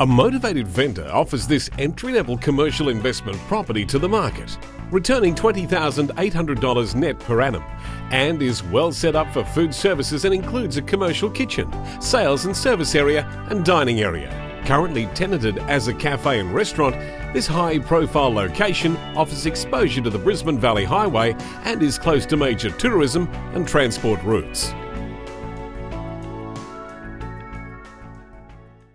A motivated vendor offers this entry level commercial investment property to the market, returning $20,800 net per annum, and is well set up for food services and includes a commercial kitchen, sales and service area, and dining area. Currently tenanted as a cafe and restaurant, this high profile location offers exposure to the Brisbane Valley Highway and is close to major tourism and transport routes.